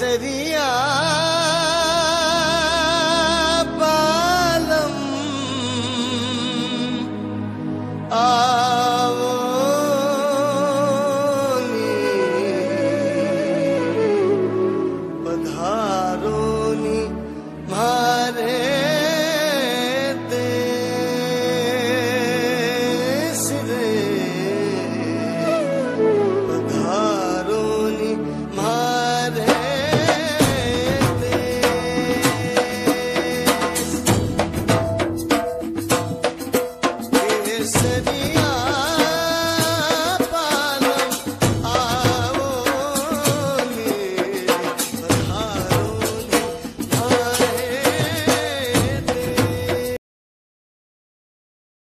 ese día ah. sevilla